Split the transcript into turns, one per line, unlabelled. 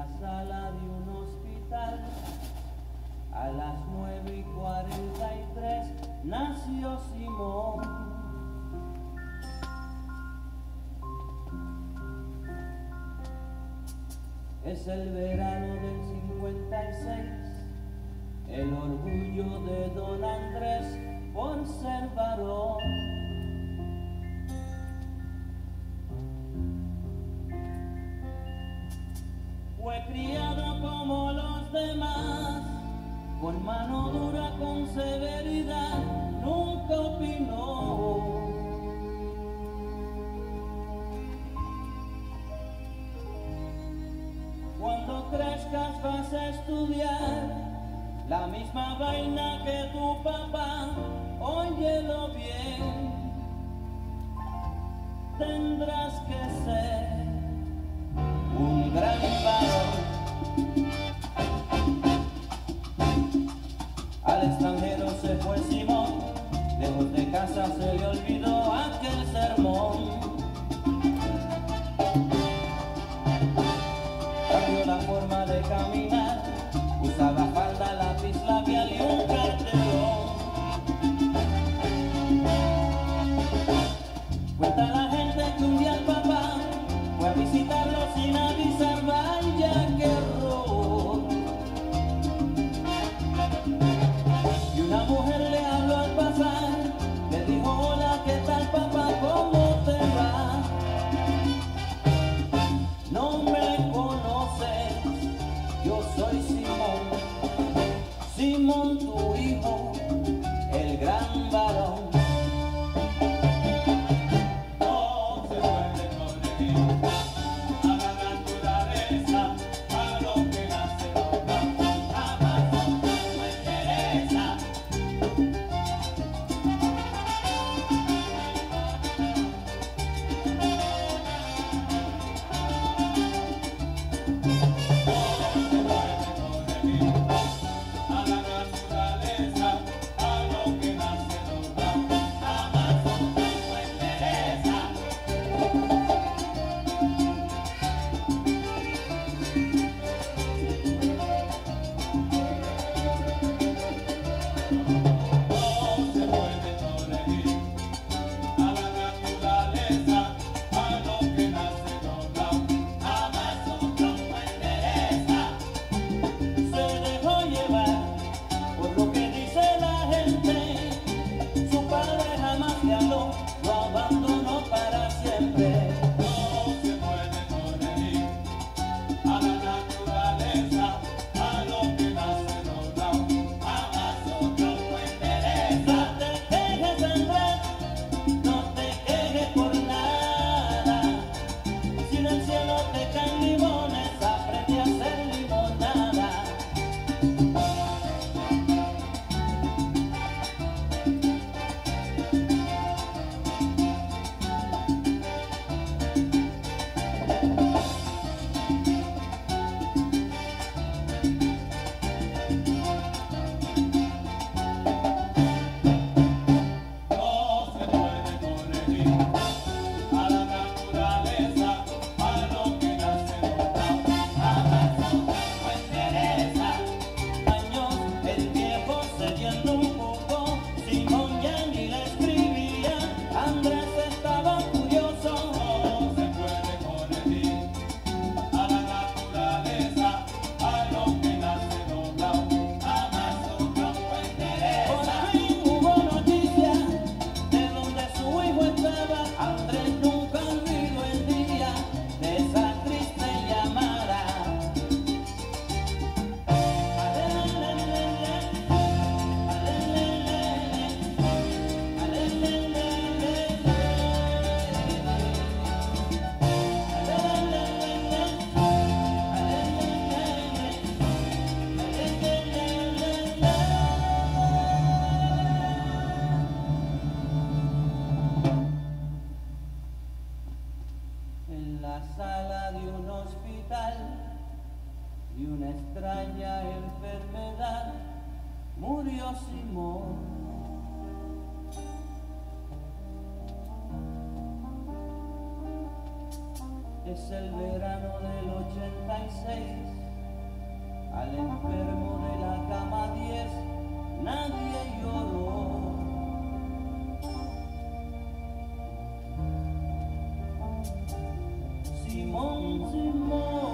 la sala de un hospital. A las 9 y 43 nació Simón. Es el verano del 56, el orgullo de don Andrés por. con mano dura, con severidad, nunca opinó. Cuando crezcas vas a estudiar la misma vaina que tu papá, óyelo bien, tendrás que ser. Cuenta la gente que un día el papá fue a visitarlo sin avisar, vaya que error. Y una mujer le habló al pasar, le dijo hola, ¿qué tal papá? ¿Cómo te va? No me conoces, yo soy Simón, Simón tu hijo. Simón. Es el verano del 86, al enfermo de la cama 10, nadie lloró. Simón, Simón.